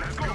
Let's go.